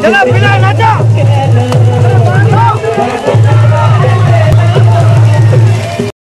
行了别在这儿拿价